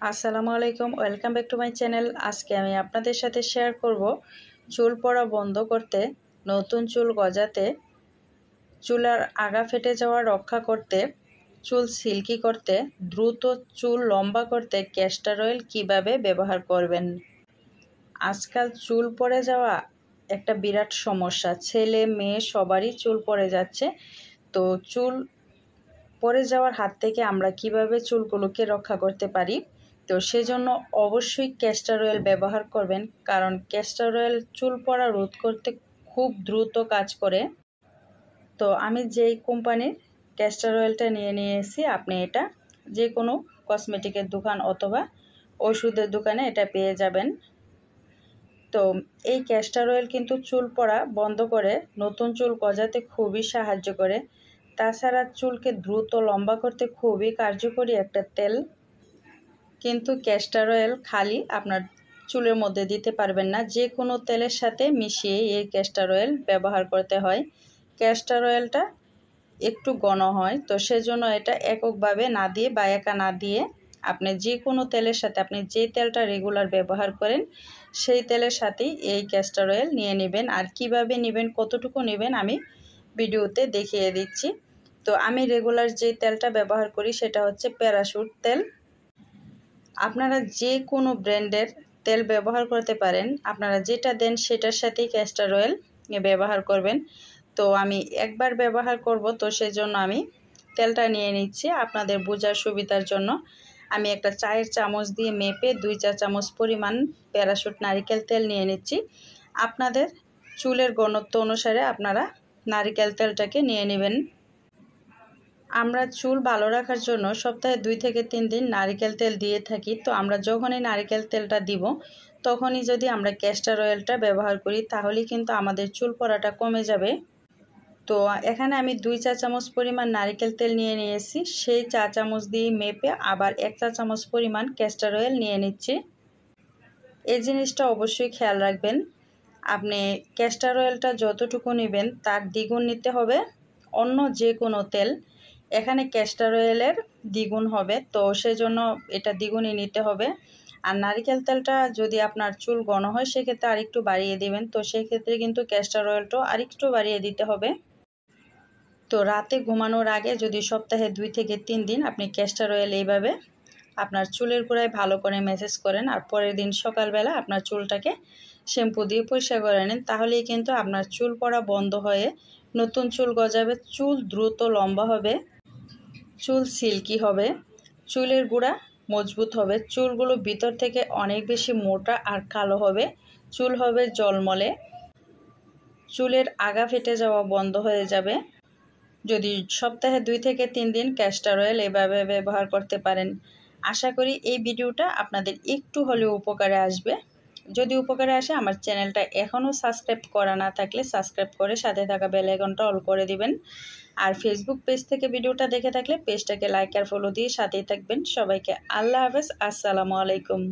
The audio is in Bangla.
আসসালামু আলাইকুম, welcome back to my channel. আজকে আমি আপনাদের সাথে শেয়ার করব চুল পড়া বন্ধ করতে, নতুন চুল গজাতে, চুলার আগা ফেটে যাওয়া রক্ষা করতে, চুল সিল্কি করতে, দ্রুত চুল লম্বা করতে ক্যাস্টার অয়েল কীভাবে ব্যবহার করবেন? আজকাল চুল পড়ে যাওয়া একটা বিরাট সমস্যা। ছেলে, মেয়ে সবারই চুল পড়ে যাচ্ছে। তো চুল পড়ে যাওয়ার হাত থেকে আমরা কীভাবে চুলগুলোকে রক্ষা করতে পারি? তো সেজন্য অবশ্যই ক্যাস্টার অয়েল ব্যবহার করবেন, কারণ ক্যাস্টার অয়েল চুল পড়া রোধ করতে খুব দ্রুত কাজ করে। তো আমি যেই কোম্পানির ক্যাস্টার অয়েলটা নিয়ে নিয়ে এসেছি আপনি এটা যে কোনো কসমেটিকের দোকান অথবা ওষুধের দোকানে এটা পেয়ে যাবেন। তো এই ক্যাস্টার অয়েল কিন্তু চুল পড়া বন্ধ করে নতুন চুল গজাতে খুবই সাহায্য করে। তাছাড়া চুলকে দ্রুত লম্বা করতে খুবই কার্যকরী একটা তেল। কিন্তু ক্যাস্টার অয়েল খালি আপনার চুলের মধ্যে দিতে পারবেন না। যে কোনো তেলের সাথে মিশিয়ে এই ক্যাস্টার অয়েল ব্যবহার করতে হয়। ক্যাস্টার অয়েলটা একটু ঘন হয়, তো সেজন্য এটা এককভাবে না দিয়ে বা একা না দিয়ে আপনি যে কোনো তেলের সাথে, আপনি যে তেলটা রেগুলার ব্যবহার করেন, সেই তেলের সাথেই এই ক্যাস্টার অয়েল নিয়ে নেবেন। আর কীভাবে নেবেন, কতটুকু নেবেন, আমি ভিডিওতে দেখিয়ে দিচ্ছি। তো আমি রেগুলার যে তেলটা ব্যবহার করি, সেটা হচ্ছে প্যারাশুট তেল। আপনারা যে কোনো ব্র্যান্ডের তেল ব্যবহার করতে পারেন। আপনারা যেটা দেন সেটার সাথেই ক্যাস্টার অয়েল ব্যবহার করবেন। তো আমি একবার ব্যবহার করব, তো সেজন্য আমি তেলটা নিয়ে নিচ্ছি আপনাদের বোঝার সুবিধার জন্য। আমি একটা চায়ের চামচ দিয়ে মেপে দুই চা চামচ পরিমাণ প্যারাশুট নারিকেল তেল নিয়ে নিচ্ছি। আপনাদের চুলের ঘনত্ব অনুসারে আপনারা নারিকেল তেলটাকে নিয়ে নেবেন। আমরা চুল ভালো রাখার জন্য সপ্তাহে দুই থেকে তিন দিন নারিকেল তেল দিয়ে থাকি। তো আমরা যখনই নারিকেল তেলটা দিব, তখনই যদি আমরা ক্যাস্টার অয়েলটা ব্যবহার করি তাহলেই কিন্তু আমাদের চুল পড়াটা কমে যাবে। তো এখানে আমি দুই চা চামচ পরিমাণ নারিকেল তেল নিয়ে নিয়েছি। সেই চা চামচ দিয়ে মেপে আবার এক চা চামচ পরিমাণ ক্যাস্টার অয়েল নিয়ে নিচ্ছি। এই জিনিসটা অবশ্যই খেয়াল রাখবেন। আপনি ক্যাস্টার অয়েলটা যতটুকু নেবেন, তার দ্বিগুণ নিতে হবে। অন্য যে কোনো তেল এখানে ক্যাস্টার অয়েলের দ্বিগুণ হবে, তো সেজন্য এটা দ্বিগুণই নিতে হবে। আর নারিকেল তেলটা যদি আপনার চুল ঘন হয়, সেক্ষেত্রে আরেকটু বাড়িয়ে দেবেন। তো সেক্ষেত্রে কিন্তু ক্যাস্টার অয়েলটাও আরেকটু বাড়িয়ে দিতে হবে। তো রাতে ঘুমানোর আগে যদি সপ্তাহে দুই থেকে তিন দিন আপনি ক্যাস্টার অয়েল এইভাবে আপনার চুলের গোড়ায় ভালো করে ম্যাসেজ করেন, আর পরের দিন সকালবেলা আপনার চুলটাকে শ্যাম্পু দিয়ে পরিষ্কার করে নেন, তাহলেই কিন্তু আপনার চুল পড়া বন্ধ হয়ে নতুন চুল গজাবে। চুল দ্রুত লম্বা হবে। চুল সিল্কি হবে, চুলের গুঁড়া মজবুত হবে, চুলগুলো ভিতর থেকে অনেক বেশি মোটা আর কালো হবে, চুল হবে জলমলে, চুলের আগা ফেটে যাওয়া বন্ধ হয়ে যাবে। যদি সপ্তাহে দুই থেকে তিন দিন ক্যাস্টার অয়েল এভাবে ব্যবহার করতে পারেন। আশা করি এই ভিডিওটা আপনাদের একটু হলেও উপকারে আসবে। যদি উপকারে আসে, আমার চ্যানেলটা এখনও সাবস্ক্রাইব করা না থাকলে সাবস্ক্রাইব করে সাথে থাকা বেল আইকনটা অল করে দিবেন। আর ফেসবুক পেজ থেকে ভিডিওটা দেখে থাকলে পেজটাকে লাইক আর ফলো দিয়ে সাথেই থাকবেন। সবাইকে আল্লাহ হাফেজ। আসসালামু আলাইকুম।